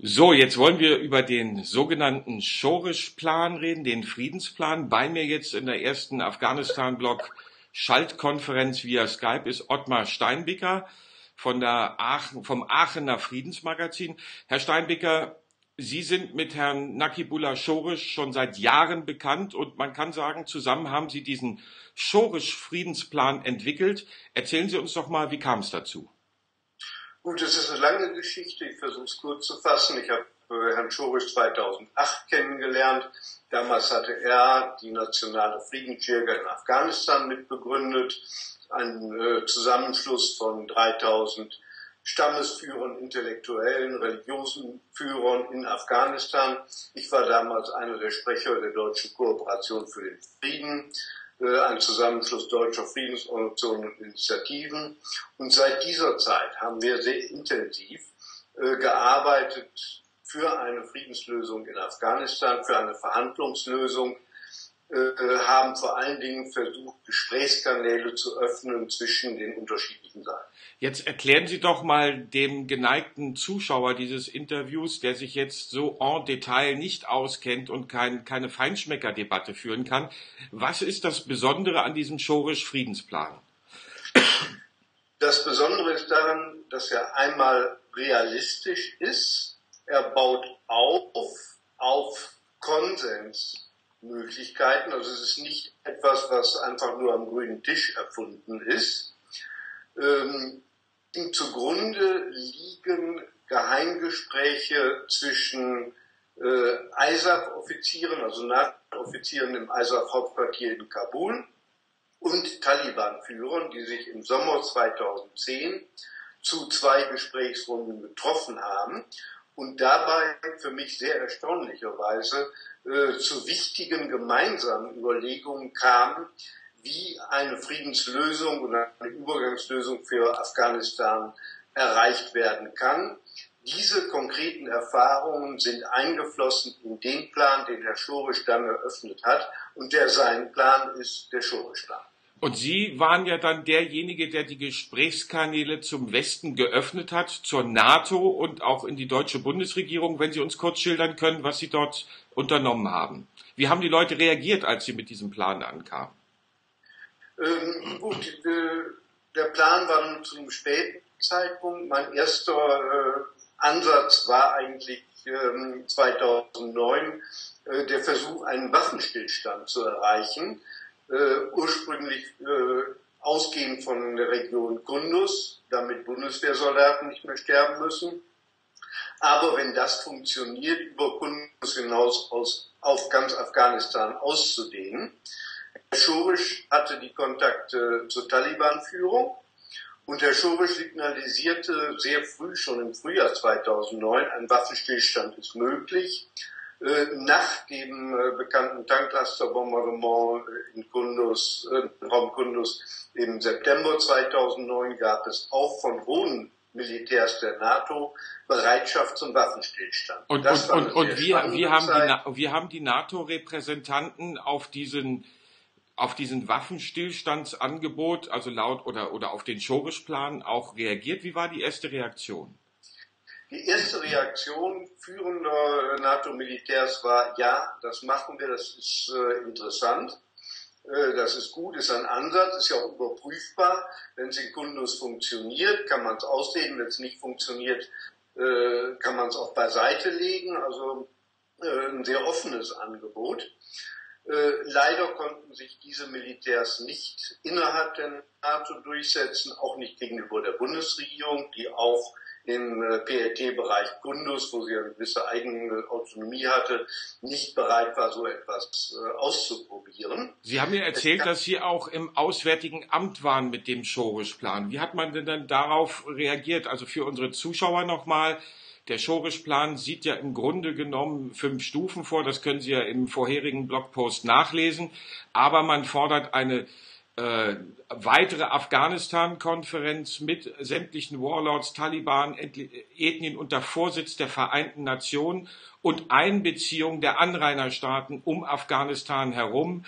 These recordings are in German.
So, jetzt wollen wir über den sogenannten Schorisch-Plan reden, den Friedensplan. Bei mir jetzt in der ersten Afghanistan-Block Schaltkonferenz via Skype ist Ottmar Steinbicker von der Aachen, vom Aachener Friedensmagazin. Herr Steinbicker, Sie sind mit Herrn Nakibullah Schorisch schon seit Jahren bekannt und man kann sagen, zusammen haben Sie diesen Schorisch-Friedensplan entwickelt. Erzählen Sie uns doch mal, wie kam es dazu? Gut, es ist eine lange Geschichte. Ich versuche es kurz zu fassen. Ich habe äh, Herrn Schorisch 2008 kennengelernt. Damals hatte er die nationale Friedensjäger in Afghanistan mitbegründet. Ein äh, Zusammenschluss von 3000 Stammesführern, Intellektuellen, religiösen Führern in Afghanistan. Ich war damals einer der Sprecher der deutschen Kooperation für den Frieden. Äh, ein Zusammenschluss deutscher Friedensorganisationen und Initiativen. Und seit dieser Zeit haben wir sehr intensiv äh, gearbeitet für eine Friedenslösung in Afghanistan, für eine Verhandlungslösung, äh, haben vor allen Dingen versucht, Gesprächskanäle zu öffnen zwischen den unterschiedlichen Seiten. Jetzt erklären Sie doch mal dem geneigten Zuschauer dieses Interviews, der sich jetzt so en Detail nicht auskennt und kein, keine Feinschmeckerdebatte führen kann, was ist das Besondere an diesem Schorisch-Friedensplan? Das Besondere ist daran, dass er einmal realistisch ist. Er baut auf, auf Konsensmöglichkeiten. Also es ist nicht etwas, was einfach nur am grünen Tisch erfunden ist. Ähm, Ihm zugrunde liegen Geheimgespräche zwischen äh, ISAF-Offizieren, also NATO-Offizieren im ISAF-Hauptquartier in Kabul und Taliban-Führern, die sich im Sommer 2010 zu zwei Gesprächsrunden getroffen haben und dabei für mich sehr erstaunlicherweise äh, zu wichtigen gemeinsamen Überlegungen kamen, wie eine Friedenslösung oder eine Übergangslösung für Afghanistan erreicht werden kann. Diese konkreten Erfahrungen sind eingeflossen in den Plan, den Herr Schorisch dann eröffnet hat. Und der sein Plan ist der Schorisch-Plan. Und Sie waren ja dann derjenige, der die Gesprächskanäle zum Westen geöffnet hat, zur NATO und auch in die deutsche Bundesregierung, wenn Sie uns kurz schildern können, was Sie dort unternommen haben. Wie haben die Leute reagiert, als Sie mit diesem Plan ankamen? Ähm, gut, äh, der Plan war nun zu einem späten Zeitpunkt. Mein erster äh, Ansatz war eigentlich ähm, 2009 äh, der Versuch, einen Waffenstillstand zu erreichen. Äh, ursprünglich äh, ausgehend von der Region Kundus, damit Bundeswehrsoldaten nicht mehr sterben müssen. Aber wenn das funktioniert, über Kundus hinaus aus, auf ganz Afghanistan auszudehnen. Herr Schorisch hatte die Kontakte zur Taliban-Führung und Herr Schorisch signalisierte sehr früh, schon im Frühjahr 2009, ein Waffenstillstand ist möglich. Äh, nach dem äh, bekannten Tanklasterbombardement in Kundus, äh, im Raum Kundus im September 2009 gab es auch von hohen Militärs der NATO Bereitschaft zum Waffenstillstand. Und, und, und, und wie, wie, haben die, wie haben die NATO-Repräsentanten auf diesen auf diesen Waffenstillstandsangebot, also laut oder, oder auf den Schorisch-Plan auch reagiert? Wie war die erste Reaktion? Die erste Reaktion führender NATO-Militärs war, ja, das machen wir, das ist äh, interessant, äh, das ist gut, ist ein Ansatz, ist ja auch überprüfbar. Wenn es in Kundus funktioniert, kann man es ausdehnen, wenn es nicht funktioniert, äh, kann man es auch beiseite legen. Also äh, ein sehr offenes Angebot. Äh, leider konnten sich diese Militärs nicht innerhalb der NATO durchsetzen, auch nicht gegenüber der Bundesregierung, die auch im äh, PLT-Bereich Kundus, wo sie eine gewisse eigene Autonomie hatte, nicht bereit war, so etwas äh, auszuprobieren. Sie haben mir erzählt, dass Sie auch im Auswärtigen Amt waren mit dem Schorisch-Plan. Wie hat man denn dann darauf reagiert? Also für unsere Zuschauer nochmal, der Schorisch-Plan sieht ja im Grunde genommen fünf Stufen vor. Das können Sie ja im vorherigen Blogpost nachlesen. Aber man fordert eine äh, weitere Afghanistan-Konferenz mit sämtlichen Warlords, Taliban, Ethnien unter Vorsitz der Vereinten Nationen und Einbeziehung der Anrainerstaaten um Afghanistan herum,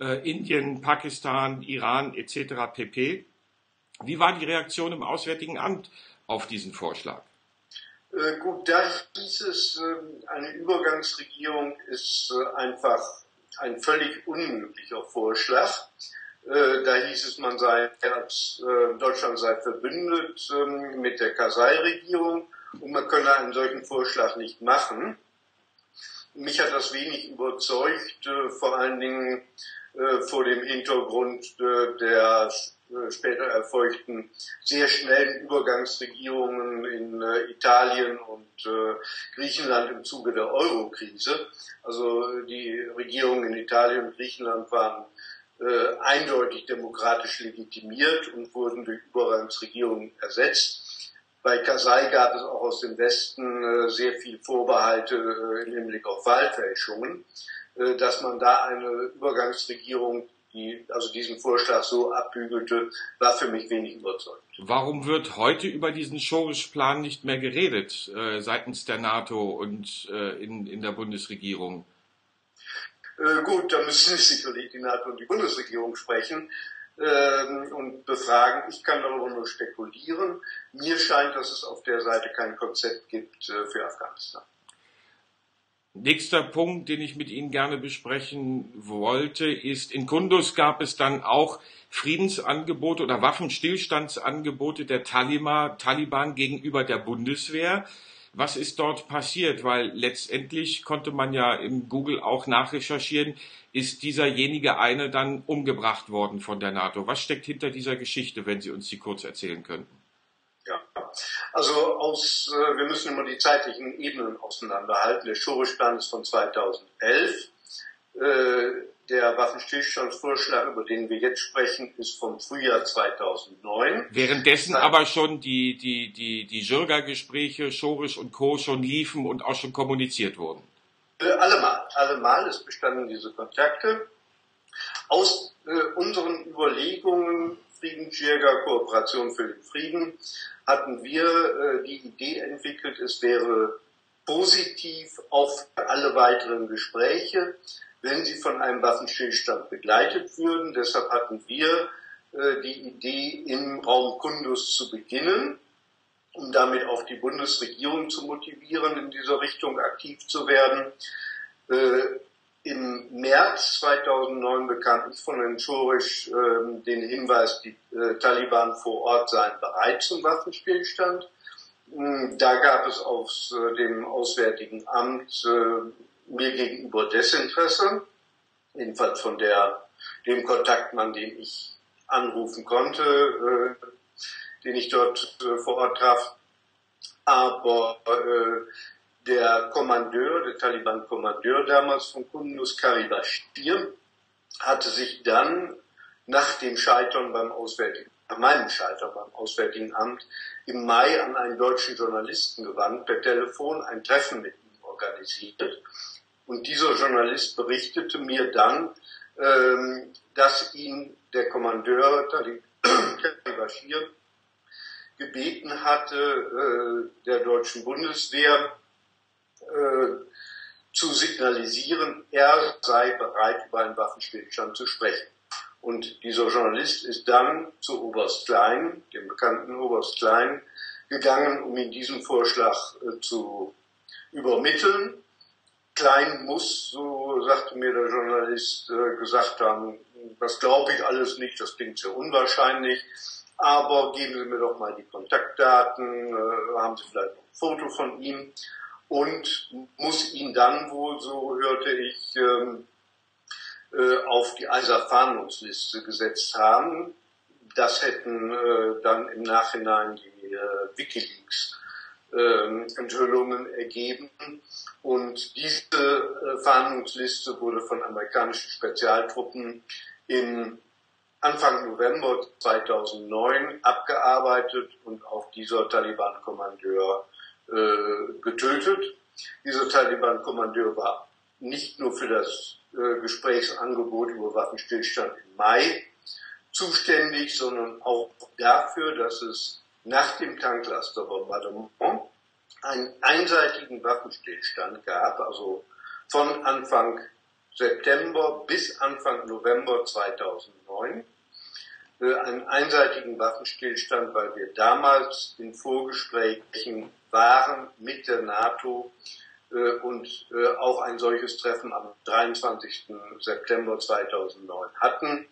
äh, Indien, Pakistan, Iran etc. pp. Wie war die Reaktion im Auswärtigen Amt auf diesen Vorschlag? Äh, gut, da hieß es, äh, eine Übergangsregierung ist äh, einfach ein völlig unmöglicher Vorschlag. Äh, da hieß es, man sei Deutschland sei verbündet ähm, mit der Kasai-Regierung und man könne einen solchen Vorschlag nicht machen. Mich hat das wenig überzeugt, vor allen Dingen vor dem Hintergrund der später erfolgten sehr schnellen Übergangsregierungen in Italien und Griechenland im Zuge der Euro-Krise. Also die Regierungen in Italien und Griechenland waren äh, eindeutig demokratisch legitimiert und wurden durch Übergangsregierungen ersetzt. Bei Kasai gab es auch aus dem Westen äh, sehr viel Vorbehalte äh, im Hinblick auf Wahlfälschungen, äh, dass man da eine Übergangsregierung, die also diesen Vorschlag so abbügelte, war für mich wenig überzeugend. Warum wird heute über diesen Schorisch-Plan nicht mehr geredet äh, seitens der NATO und äh, in, in der Bundesregierung? Äh, gut, da müssen sicherlich die NATO und die Bundesregierung sprechen ähm, und befragen. Ich kann darüber nur spekulieren. Mir scheint, dass es auf der Seite kein Konzept gibt äh, für Afghanistan. Nächster Punkt, den ich mit Ihnen gerne besprechen wollte, ist, in Kundus gab es dann auch Friedensangebote oder Waffenstillstandsangebote der Taliban gegenüber der Bundeswehr was ist dort passiert, weil letztendlich konnte man ja im Google auch nachrecherchieren, ist dieserjenige eine dann umgebracht worden von der NATO. Was steckt hinter dieser Geschichte, wenn Sie uns die kurz erzählen könnten? Also aus, äh, wir müssen immer die zeitlichen Ebenen auseinanderhalten. Der Schurisch-Plan ist von 2011. Äh, der Waffenstillstandsvorschlag, über den wir jetzt sprechen, ist vom Frühjahr 2009. Währenddessen aber schon die, die, die, die Jirga-Gespräche, Schorisch und Co. schon liefen und auch schon kommuniziert wurden. Äh, allemal, allemal. Es bestanden diese Kontakte. Aus äh, unseren Überlegungen Friedensjäger, Kooperation für den Frieden, hatten wir äh, die Idee entwickelt, es wäre positiv auf alle weiteren Gespräche wenn sie von einem Waffenstillstand begleitet würden. Deshalb hatten wir äh, die Idee, im Raum Kundus zu beginnen, um damit auch die Bundesregierung zu motivieren, in dieser Richtung aktiv zu werden. Äh, Im März 2009 bekam ich von Herrn Schorisch äh, den Hinweis, die äh, Taliban vor Ort seien bereit zum Waffenstillstand. Hm, da gab es aus äh, dem Auswärtigen Amt äh, mir gegenüber Desinteresse, jedenfalls von der, dem Kontaktmann, den ich anrufen konnte, äh, den ich dort vor Ort traf. Aber äh, der Kommandeur, der Taliban-Kommandeur damals von Kunduz, Karibashir, hatte sich dann nach dem Scheitern beim Auswärtigen, nach meinem Scheitern beim Auswärtigen Amt im Mai an einen deutschen Journalisten gewandt, per Telefon ein Treffen mit ihm organisiert. Und dieser Journalist berichtete mir dann, ähm, dass ihn der Kommandeur Talib Bashir gebeten hatte, äh, der deutschen Bundeswehr äh, zu signalisieren, er sei bereit, über einen Waffenstillstand zu sprechen. Und dieser Journalist ist dann zu Oberst Klein, dem bekannten Oberst Klein, gegangen, um ihm diesen Vorschlag äh, zu übermitteln. Klein muss, so sagte mir der Journalist, äh, gesagt haben, das glaube ich alles nicht, das klingt sehr unwahrscheinlich, aber geben Sie mir doch mal die Kontaktdaten, äh, haben Sie vielleicht ein Foto von ihm und muss ihn dann wohl, so hörte ich, ähm, äh, auf die Eiser-Fahndungsliste gesetzt haben. Das hätten äh, dann im Nachhinein die äh, Wikileaks ähm, Enthüllungen ergeben. Und diese äh, Fahndungsliste wurde von amerikanischen Spezialtruppen im Anfang November 2009 abgearbeitet und auch dieser Taliban-Kommandeur äh, getötet. Dieser Taliban-Kommandeur war nicht nur für das äh, Gesprächsangebot über Waffenstillstand im Mai zuständig, sondern auch dafür, dass es nach dem Tanklasterbombardement einen einseitigen Waffenstillstand gab, also von Anfang September bis Anfang November 2009. äh, einen einseitigen Waffenstillstand, weil wir damals in Vorgesprächen waren mit der NATO äh, und äh, auch ein solches Treffen am 23. September 2009 hatten.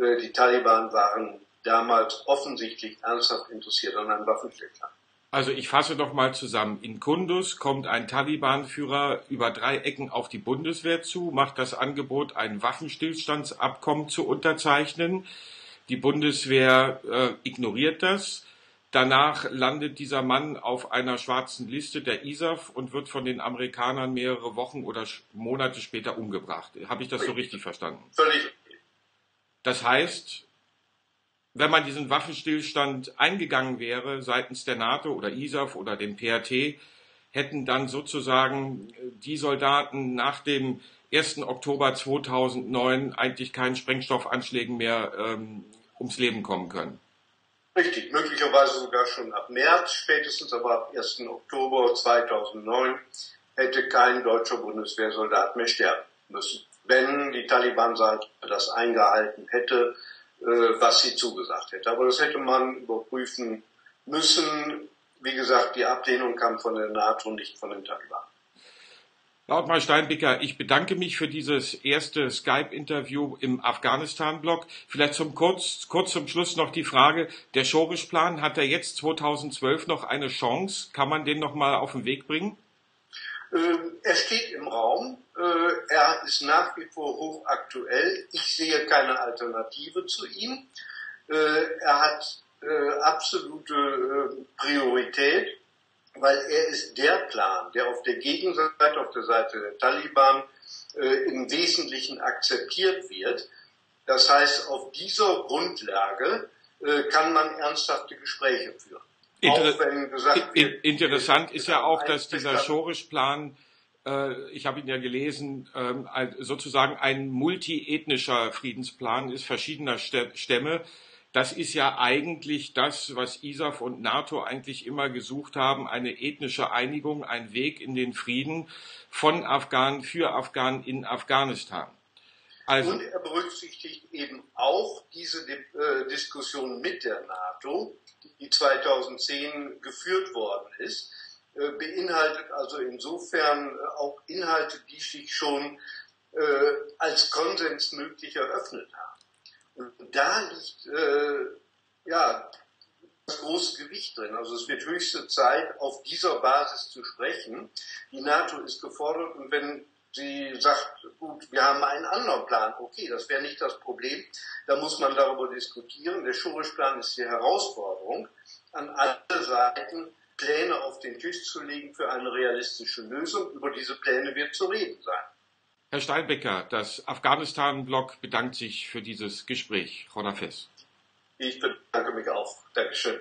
Die Taliban waren damals offensichtlich ernsthaft interessiert an einem Waffenstillstand. Also ich fasse doch mal zusammen. In Kundus kommt ein Taliban-Führer über drei Ecken auf die Bundeswehr zu, macht das Angebot, ein Waffenstillstandsabkommen zu unterzeichnen. Die Bundeswehr äh, ignoriert das. Danach landet dieser Mann auf einer schwarzen Liste der ISAF und wird von den Amerikanern mehrere Wochen oder Monate später umgebracht. Habe ich das so richtig verstanden? Völlig. Das heißt, wenn man diesen Waffenstillstand eingegangen wäre seitens der NATO oder ISAF oder dem PRT, hätten dann sozusagen äh, die Soldaten nach dem 1. Oktober 2009 eigentlich keinen Sprengstoffanschlägen mehr ähm, ums Leben kommen können. Richtig, möglicherweise sogar schon ab März, spätestens aber ab 1. Oktober 2009 hätte kein deutscher Bundeswehrsoldat mehr sterben müssen, wenn die Taliban-Seite das eingehalten hätte, äh, was sie zugesagt hätte. Aber das hätte man überprüfen müssen. Wie gesagt, die Ablehnung kam von der NATO, nicht von den Taliban. Lautmar Steinbicker, ich bedanke mich für dieses erste Skype-Interview im Afghanistan-Blog. Vielleicht zum kurz, kurz zum Schluss noch die Frage, der Schorisch-Plan, hat er jetzt 2012 noch eine Chance? Kann man den noch mal auf den Weg bringen? Ähm, er steht im Raum. Äh, er ist nach wie vor hochaktuell. Ich sehe keine Alternative zu ihm. Äh, er hat äh, absolute Priorität, weil er ist der Plan, der auf der Gegenseite, auf der Seite der Taliban im Wesentlichen akzeptiert wird. Das heißt, auf dieser Grundlage kann man ernsthafte Gespräche führen. Inter gesagt, interessant ist ja auch, dass dieser Schorisch-Plan, äh, ich habe ihn ja gelesen, äh, sozusagen ein multiethnischer Friedensplan ist, verschiedener Stämme. Das ist ja eigentlich das, was ISAF und NATO eigentlich immer gesucht haben, eine ethnische Einigung, ein Weg in den Frieden von Afghanen für Afghanen in Afghanistan. Also, und er berücksichtigt eben auch diese äh, Diskussion mit der NATO, die 2010 geführt worden ist, äh, beinhaltet also insofern äh, auch Inhalte, die sich schon äh, als Konsens möglich eröffnet haben. Und da liegt äh, ja das große Gewicht drin. Also es wird höchste Zeit, auf dieser Basis zu sprechen. Die NATO ist gefordert und wenn sie sagt, gut, wir haben einen anderen Plan, okay, das wäre nicht das Problem, da muss man darüber diskutieren. Der Schurisch-Plan ist die Herausforderung, an alle Seiten Pläne auf den Tisch zu legen für eine realistische Lösung. Über diese Pläne wird zu reden sein. Herr Steinbecker, das Afghanistan-Blog bedankt sich für dieses Gespräch. Rodafes. Ich bedanke mich auch. Dankeschön.